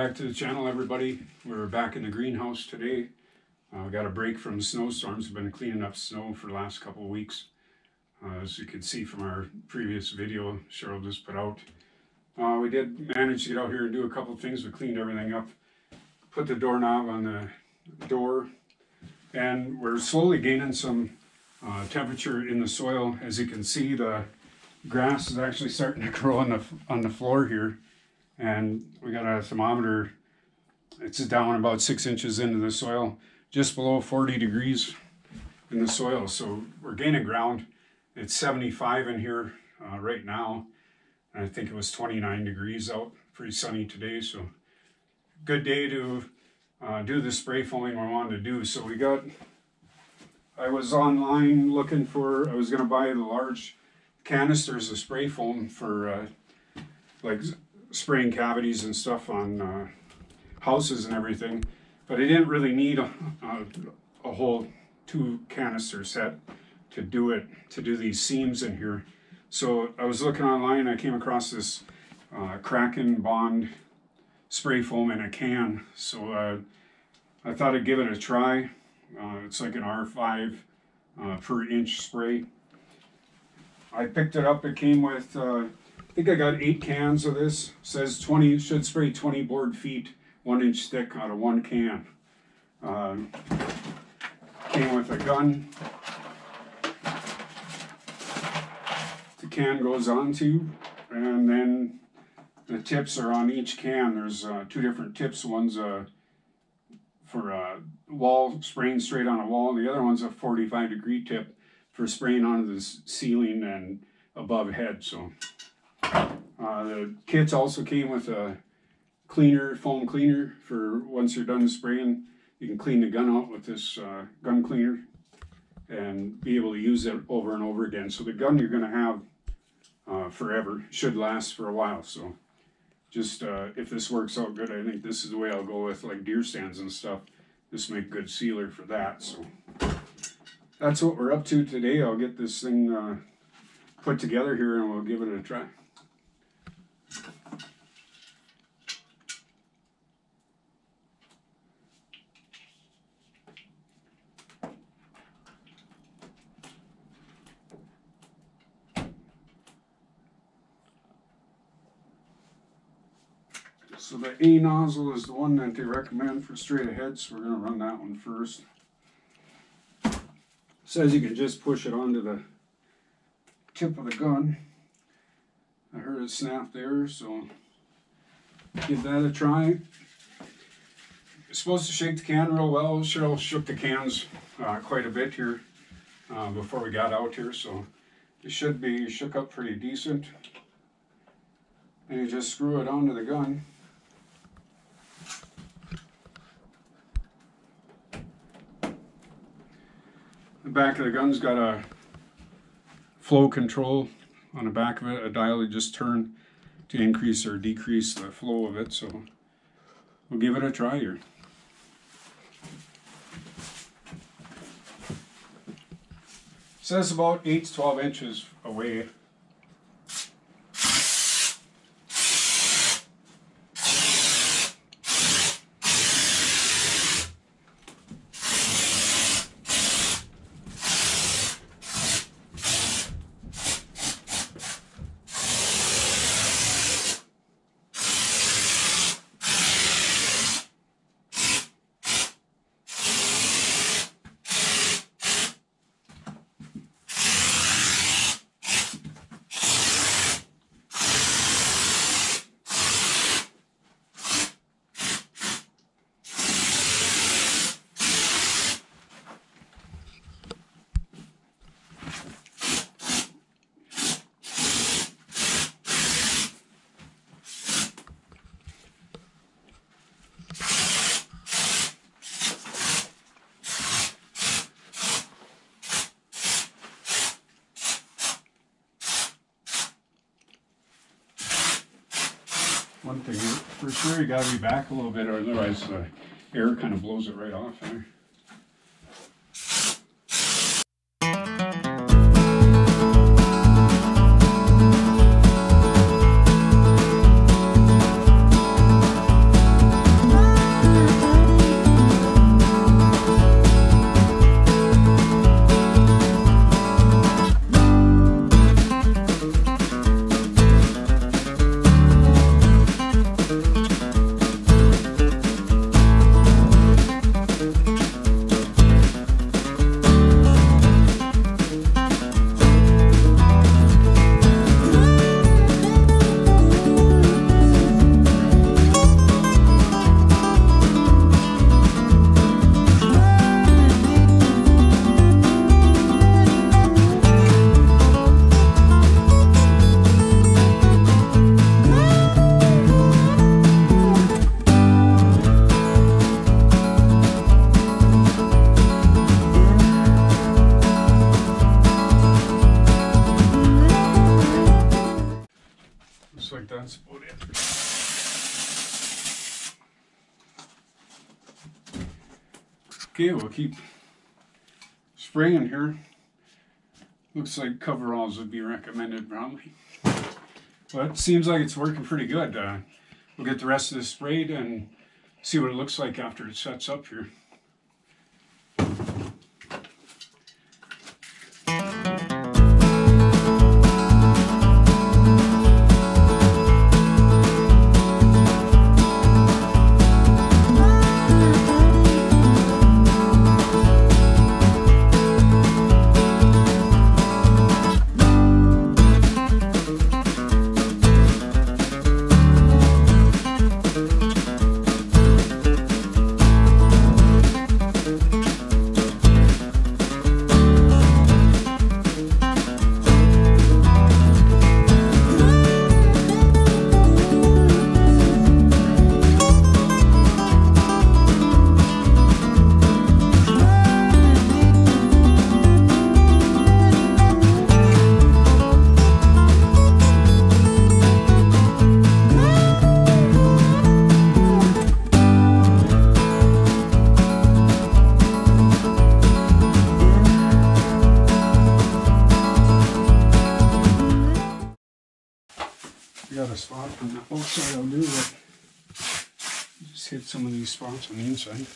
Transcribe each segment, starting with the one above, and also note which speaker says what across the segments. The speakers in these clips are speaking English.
Speaker 1: back to the channel everybody. We're back in the greenhouse today. Uh, we got a break from snowstorms. We've been cleaning up snow for the last couple of weeks. Uh, as you can see from our previous video Cheryl just put out. Uh, we did manage to get out here and do a couple of things. We cleaned everything up, put the doorknob on the door, and we're slowly gaining some uh, temperature in the soil. As you can see, the grass is actually starting to grow on the, on the floor here and we got a thermometer. It's down about six inches into the soil just below 40 degrees in the soil. So we're gaining ground. It's 75 in here uh, right now. I think it was 29 degrees out pretty sunny today. So good day to uh, do the spray foaming we wanted to do. So we got I was online looking for I was gonna buy the large canisters of spray foam for uh, like spraying cavities and stuff on uh, houses and everything, but I didn't really need a, a, a, whole two canister set to do it, to do these seams in here. So I was looking online, I came across this uh, Kraken Bond spray foam in a can. So uh, I thought I'd give it a try. Uh, it's like an R5 uh, per inch spray. I picked it up, it came with uh, I think I got eight cans of this. says 20, should spray 20 board feet, one inch thick out of one can. Uh, came with a gun. The can goes onto, and then the tips are on each can. There's uh, two different tips. One's uh, for a wall, spraying straight on a wall. The other one's a 45 degree tip for spraying onto the ceiling and above head. So uh, the kits also came with a cleaner, foam cleaner for once you're done spraying, you can clean the gun out with this uh, gun cleaner and be able to use it over and over again. So the gun you're going to have uh, forever, should last for a while. So just uh, if this works out good, I think this is the way I'll go with like deer stands and stuff. This make good sealer for that. So that's what we're up to today. I'll get this thing uh, put together here and we'll give it a try. So the A nozzle is the one that they recommend for straight ahead, so we're going to run that one first. It says you can just push it onto the tip of the gun. I heard it snap there, so give that a try. It's supposed to shake the can real well. Cheryl shook the cans uh, quite a bit here uh, before we got out here, so it should be shook up pretty decent. And you just screw it onto the gun. The back of the gun's got a flow control on the back of it, a dial you just turn to increase or decrease the flow of it. So we'll give it a try here. It says about 8 to 12 inches away one thing. For sure, you got to be back a little bit, or otherwise the air kind of blows it right off like that's about it. Okay, we'll keep spraying here. Looks like coveralls would be recommended probably. But seems like it's working pretty good. Uh, we'll get the rest of this sprayed and see what it looks like after it sets up here. The outside, I'll do it. Just hit some of these spots on the inside.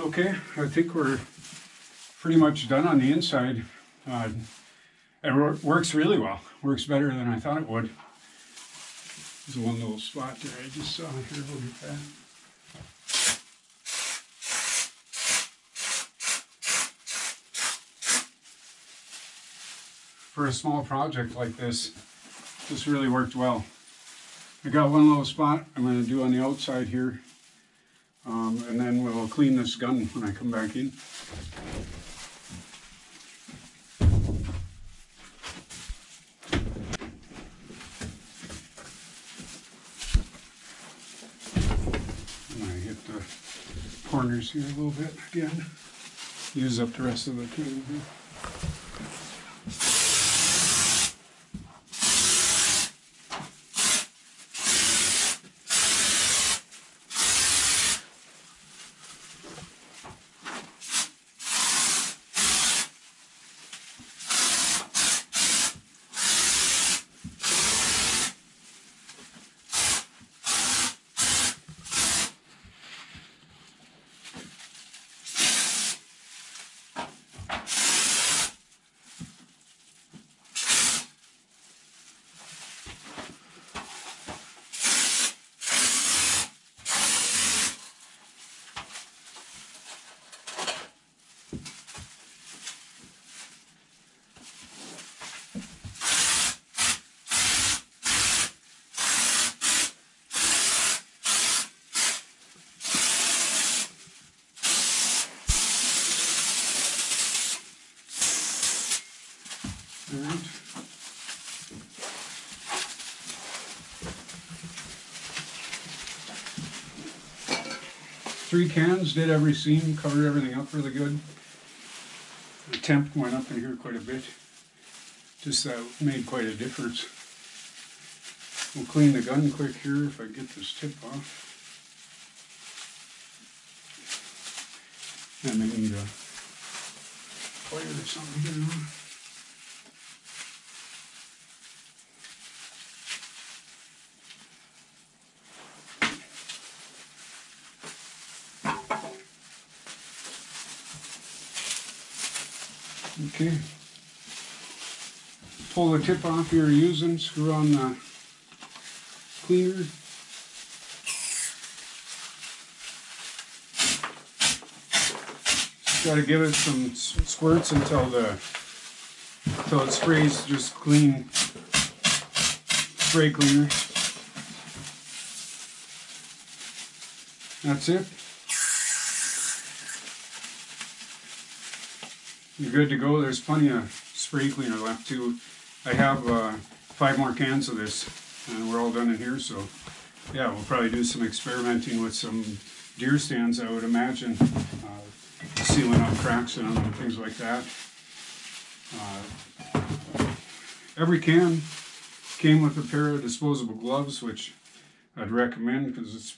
Speaker 1: Okay, I think we're pretty much done on the inside. Uh, it works really well. Works better than I thought it would. There's one little spot there I just saw. Here, look at that. For a small project like this, this really worked well. I got one little spot I'm going to do on the outside here. Um, and then we'll clean this gun when I come back in. And I hit the corners here a little bit again. Use up the rest of the tool here. All right. Three cans, did every seam, covered everything up really good. The temp went up in here quite a bit. Just that made quite a difference. We'll clean the gun quick here if I get this tip off. I may need a plier or something here. Okay. Pull the tip off you're using, screw on the cleaner. Got to give it some squirts until the until it sprays just clean spray cleaner. That's it. You're good to go. There's plenty of spray cleaner left too. I have uh, five more cans of this, and we're all done in here. So, yeah, we'll probably do some experimenting with some deer stands, I would imagine, uh, sealing up cracks in them and things like that. Uh, every can came with a pair of disposable gloves, which I'd recommend because it's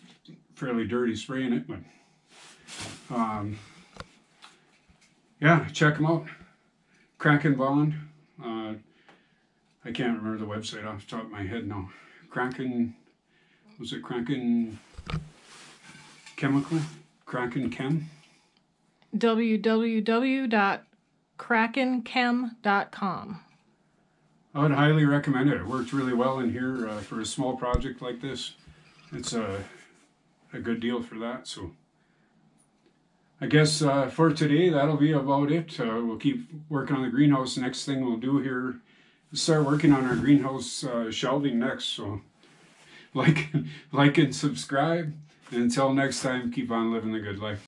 Speaker 1: fairly dirty spraying it. But um, yeah, check them out. Kraken Bond. Uh, I can't remember the website off the top of my head now. Kraken, was it Kraken Chemical? Kraken Chem?
Speaker 2: www.krakenchem.com.
Speaker 1: I would highly recommend it. It worked really well in here uh, for a small project like this. It's a, a good deal for that. So I guess uh, for today, that'll be about it. Uh, we'll keep working on the greenhouse. Next thing we'll do here start working on our greenhouse uh, shelving next. So like, like and subscribe. And until next time, keep on living the good life.